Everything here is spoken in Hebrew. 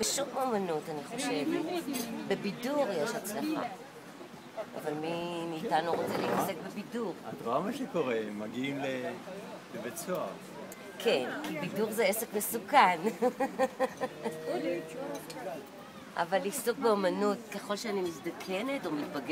בשום אומנות, אני חושבת. בבידור יש הצלחה. אבל מי מאיתנו רוצה להתעסק בבידור? את רואה מה שקורה, הם מגיעים לבית סוהר. כן, כי בידור זה עסק מסוכן. אבל עיסוק באומנות, ככל שאני מזדקנת או מתבגרת...